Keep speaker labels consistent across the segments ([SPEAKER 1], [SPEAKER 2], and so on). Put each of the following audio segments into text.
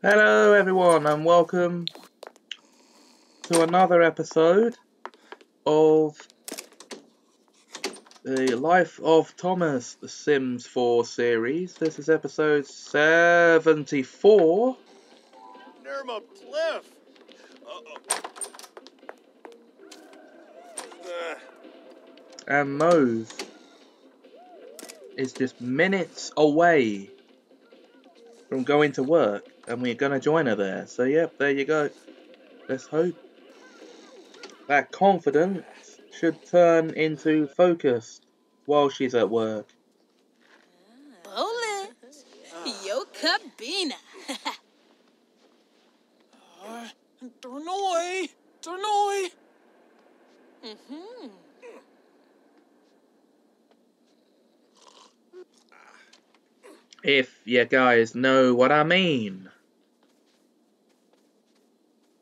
[SPEAKER 1] Hello, everyone, and welcome to another episode of the Life of Thomas, the Sims 4 series. This is episode 74.
[SPEAKER 2] Nirma Cliff. Uh,
[SPEAKER 1] And Mose is just minutes away from going to work, and we're going to join her there. So, yep, there you go. Let's hope that confidence should turn into focus while she's at work.
[SPEAKER 3] Bowling. Yo cabina.
[SPEAKER 2] Dornoy. Dornoy.
[SPEAKER 3] mm-hmm.
[SPEAKER 1] If you guys know what I mean.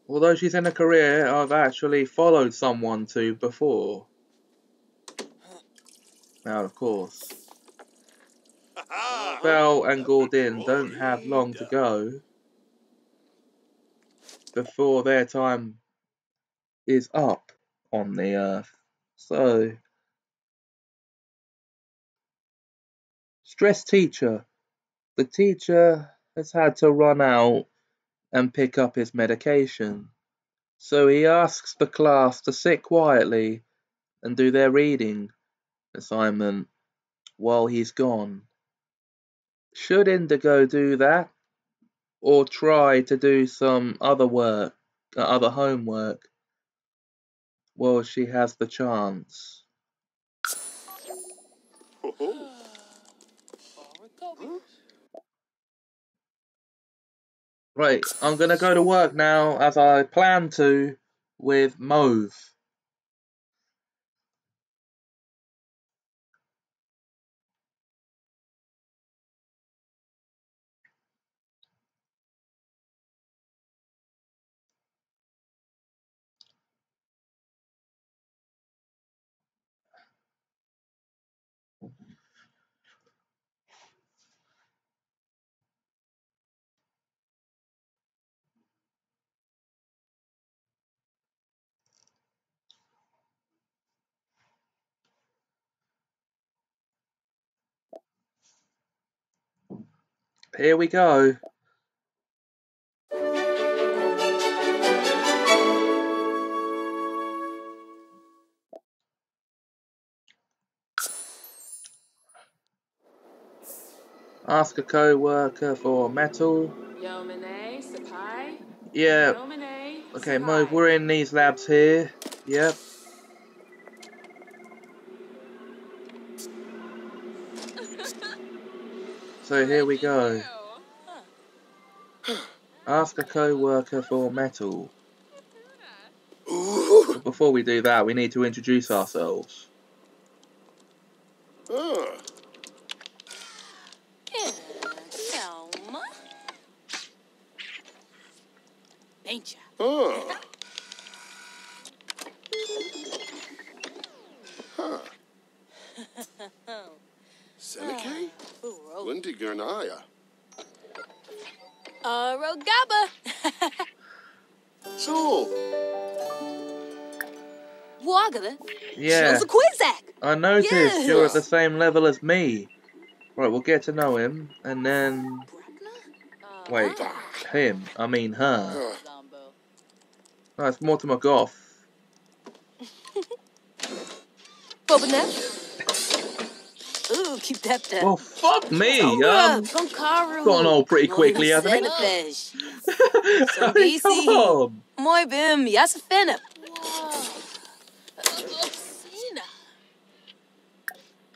[SPEAKER 1] Although she's in a career I've actually followed someone to before. Now, of course,
[SPEAKER 2] Ha-ha.
[SPEAKER 1] And Gordon don't have long to go before their time is up on the earth. So, stress teacher. The teacher has had to run out and pick up his medication. So he asks the class to sit quietly and do their reading assignment while he's gone. Should Indigo do that? Or try to do some other work, uh, other homework? Well, she has the chance. Right, I'm gonna go to work now as I plan to with Mauve. Here we go. Ask a co-worker for metal. Yeah, okay, Mauve, we're in these labs here. Yep. So here we go. Ask a co-worker for metal. But before we do that, we need to introduce ourselves.
[SPEAKER 2] Uh,
[SPEAKER 3] Calma. Bencha.
[SPEAKER 2] uh. Huh. Seneca? Lindy Gernaya.
[SPEAKER 3] Uh, Rogaba.
[SPEAKER 2] So,
[SPEAKER 3] Wagala.
[SPEAKER 1] Yeah,
[SPEAKER 3] Shows a Quizak.
[SPEAKER 1] I noticed you're at the same level as me. Right, we'll get to know him, and then... Wait, him. I mean her.
[SPEAKER 2] uh,
[SPEAKER 1] No, it's Mortimer Goth.
[SPEAKER 3] Bobinette. Ooh, keep that there.
[SPEAKER 1] Well, fuck me! Um, gone all pretty quickly, hasn't it?
[SPEAKER 3] Senepesh.
[SPEAKER 1] I come
[SPEAKER 3] easy.
[SPEAKER 1] on!
[SPEAKER 3] Moi bim, Yasafena.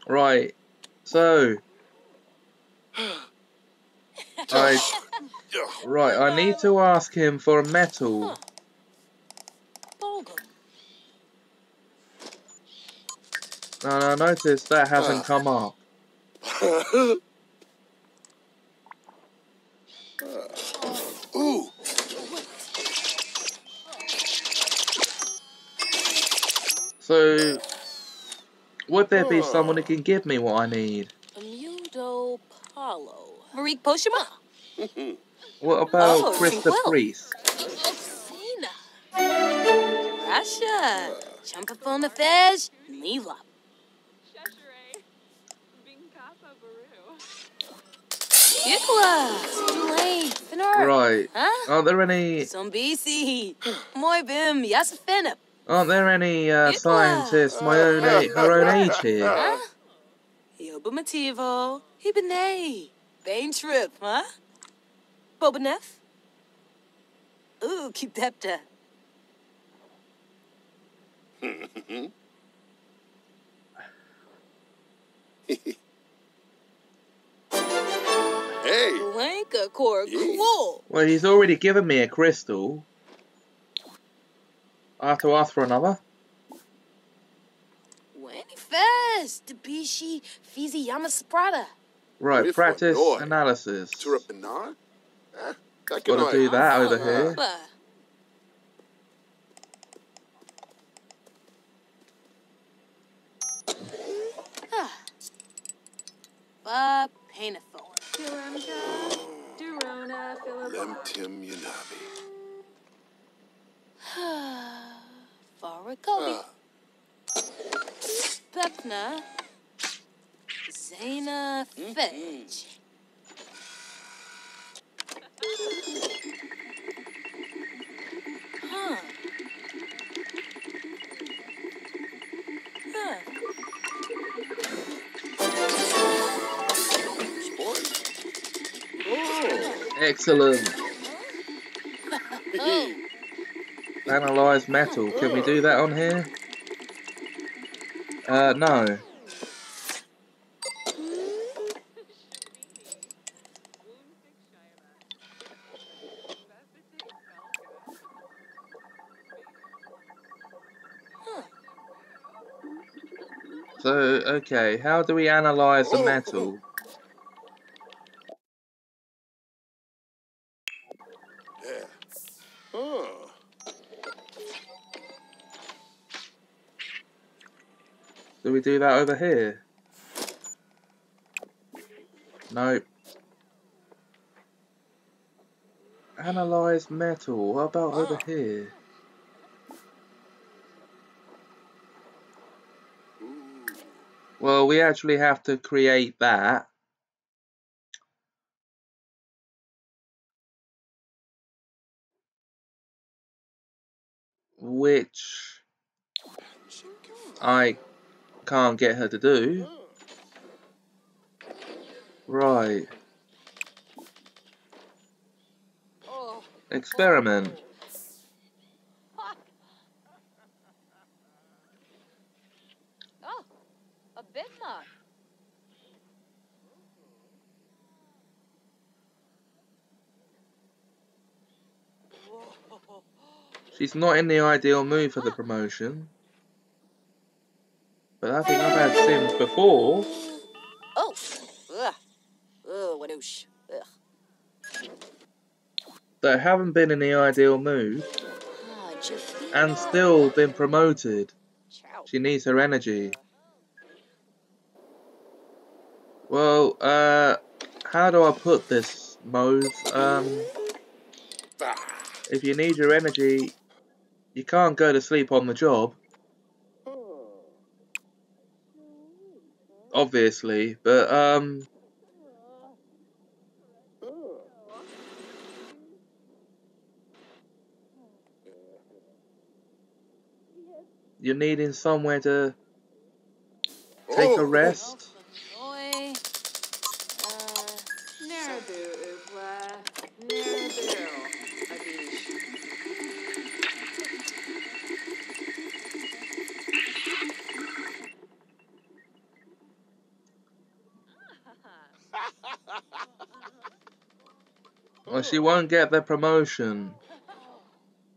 [SPEAKER 1] Right, so... I, right, I need to ask him for a metal. And I noticed that hasn't come up.
[SPEAKER 2] Ooh.
[SPEAKER 1] So, would there be someone who can give me what I need?
[SPEAKER 3] Amudo Paulo. Marik Poshima.
[SPEAKER 1] What about
[SPEAKER 3] Oh,
[SPEAKER 1] Chris the Priest?
[SPEAKER 3] Cena. Russia. Jump up on the fez, leave
[SPEAKER 1] Right.
[SPEAKER 3] Huh?
[SPEAKER 1] Aren't there any
[SPEAKER 3] Some BC. Moy bim. Yas finip.
[SPEAKER 1] aren't there any uh, scientists my own age, her own age here?
[SPEAKER 3] Huh? Yoba Mativo. Hibane. Bain trip, huh? Bobanef. Ooh, keep depta. core cool.
[SPEAKER 1] Well, he's already given me a crystal. I have to ask for another.
[SPEAKER 3] Wenny fest. Debishi Fizi Yamasprada.
[SPEAKER 1] Right,
[SPEAKER 2] With
[SPEAKER 1] practice analysis.
[SPEAKER 2] Turapanar? Eh,
[SPEAKER 1] Gotta do that over here.
[SPEAKER 3] Ba. Ah. Ba painful.
[SPEAKER 4] Philemka, Durona,
[SPEAKER 2] Lem
[SPEAKER 4] Philip.
[SPEAKER 2] Tim Yanabi.
[SPEAKER 3] Farakobi.
[SPEAKER 2] Ah,
[SPEAKER 3] Pepna. Zena Fetch.
[SPEAKER 1] Excellent. Analyze metal. Can we do that on here? Uh, no. So, okay, how do we analyze the metal?
[SPEAKER 2] Huh.
[SPEAKER 1] Do we do that over here? Nope. Analyze metal. What about over ah.
[SPEAKER 2] here?
[SPEAKER 1] Well, we actually have to create that. Which I can't get her to do. Right. Experiment.
[SPEAKER 3] Oh. A bit much.
[SPEAKER 1] She's not in the ideal mood for the promotion. But I think I've had Sims before.
[SPEAKER 3] Oh. Ugh. Ugh, wadoosh. Ugh.
[SPEAKER 1] that haven't been in the ideal mood
[SPEAKER 3] Ah,
[SPEAKER 1] and still been promoted. She needs her energy. Well, uh, how do I put this, Mose? Um, if you need your energy, you can't go to sleep on the job, obviously, but, um, you're needing somewhere to take a
[SPEAKER 2] Oh.
[SPEAKER 1] rest. Well, she won't get the promotion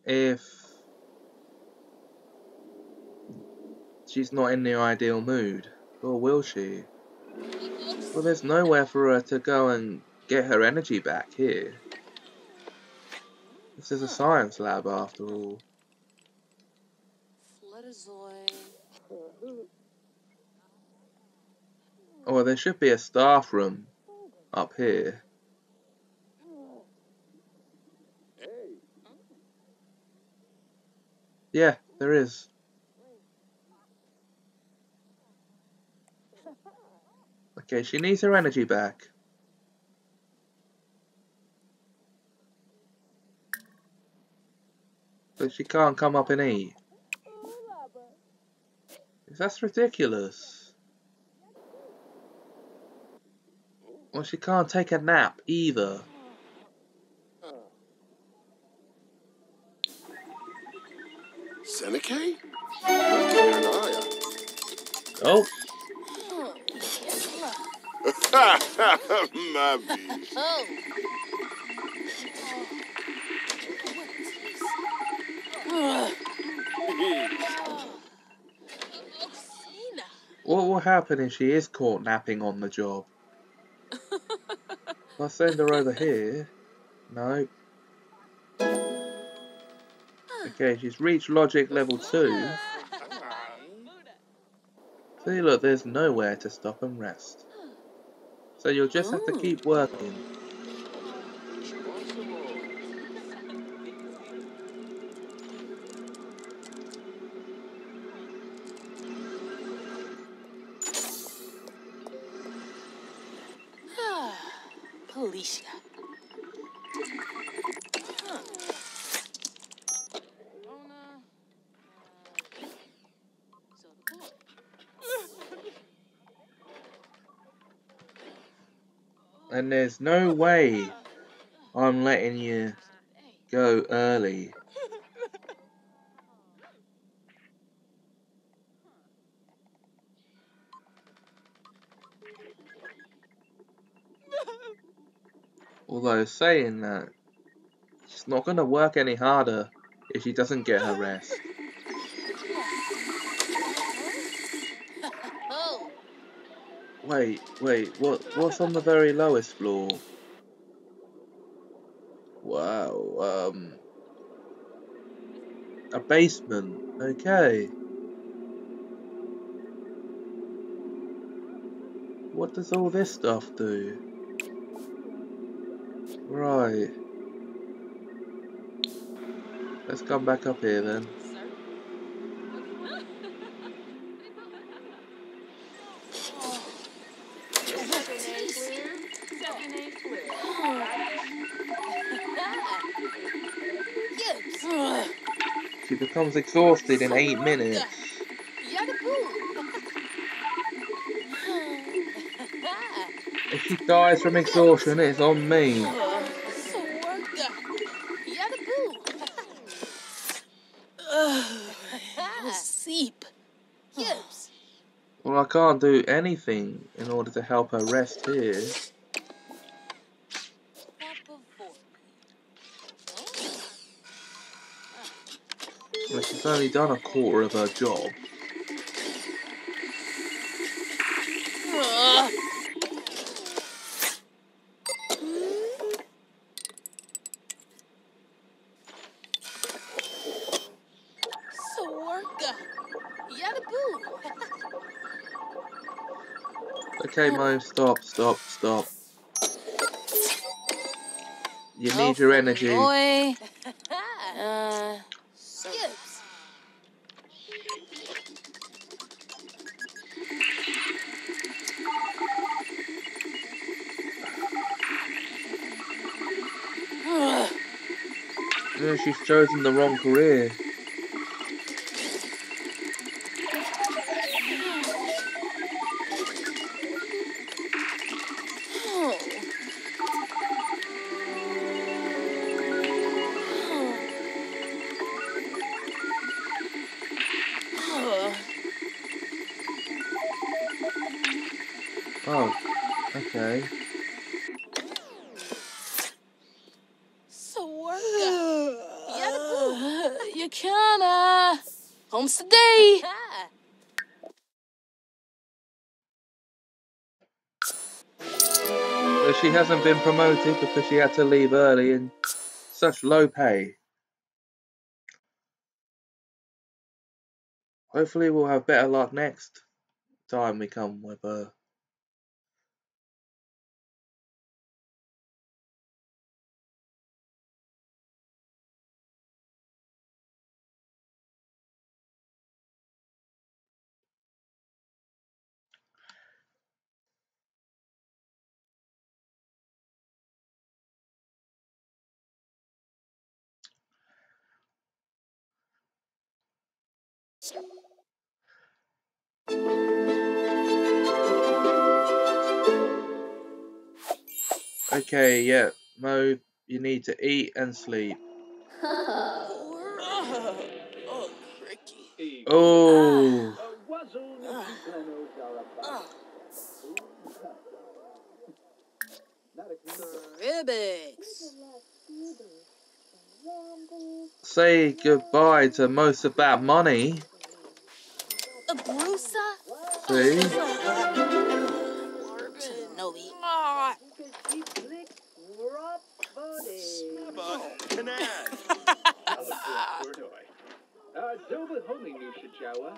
[SPEAKER 1] if she's not in the ideal mood. Or will she? Well, there's nowhere for her to go and get her energy back here. This is a science lab after all. Oh, there should be a staff room up here. Yeah, there is. Okay, she needs her energy back. But she can't come up and eat. That's ridiculous. Well, she can't take a nap either.
[SPEAKER 2] Seneca?
[SPEAKER 1] Oh,
[SPEAKER 2] Mabby.
[SPEAKER 3] Oh.
[SPEAKER 1] What will happen if she is caught napping on the job? If I send her over here. No. Okay, she's reached logic level 2. See, look, there's nowhere to stop and rest. So you'll just have to keep working. And there's no way I'm letting you go early. Although saying that, it's not going to work any harder if she doesn't get her rest.
[SPEAKER 3] Oh.
[SPEAKER 1] Wait, wait, what? What's on the very lowest floor? Wow, um, a basement. Okay. What does all this stuff do? Right. Let's come back up here then. She becomes exhausted in eight minutes. If she dies from exhaustion, it's on me.
[SPEAKER 3] Sawarka. Yadaboo. Seep. Gibbs.
[SPEAKER 1] Well, I can't do anything in order to help her rest here. Well, she's only done a quarter of her job.
[SPEAKER 3] Sawarka. Yadaboo.
[SPEAKER 1] Okay, Mo, stop, stop, stop. You need oh, your energy.
[SPEAKER 3] Boy. Uh,
[SPEAKER 1] Yeah, she's chosen the wrong career.
[SPEAKER 3] Yadaboo. You canna. Homes today.
[SPEAKER 1] But she hasn't been promoted because she had to leave early and such low pay. Hopefully we'll have better luck next time we come with her. Okay, yeah, Mo, you need to eat and sleep.
[SPEAKER 3] Oh, oh.
[SPEAKER 1] Oh,
[SPEAKER 3] Oh.
[SPEAKER 1] Say goodbye to most of that money.
[SPEAKER 3] A Brusa?
[SPEAKER 1] See?
[SPEAKER 3] Novi.
[SPEAKER 5] Doba homing nu shajawa,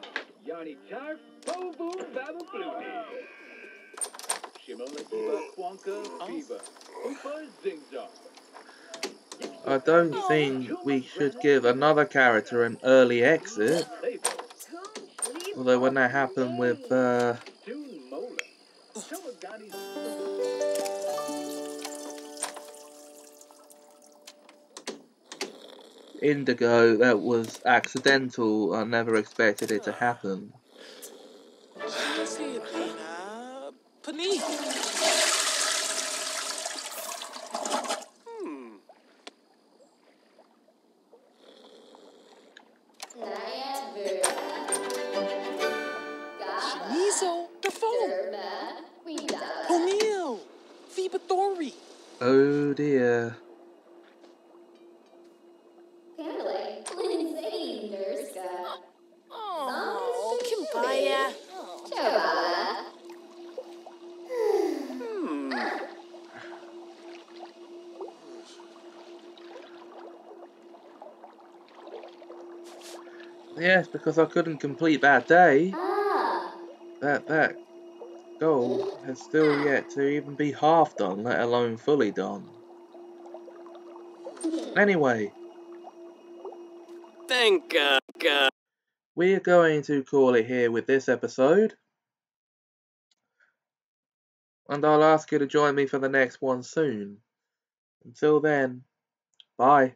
[SPEAKER 5] yani tar bovu babu bluni. Shimola kiba kwanka fever, upa zingza.
[SPEAKER 1] I don't think we should give another character an early exit. Although when that happened with uh, Indigo, that was accidental. I never expected it to happen. Yes, because I couldn't complete that day. That that goal has still yet to even be half done, let alone fully done. Anyway,
[SPEAKER 2] Thank God.
[SPEAKER 1] we're going to call it here with this episode. And I'll ask you to join me for the next one soon. Until then, bye.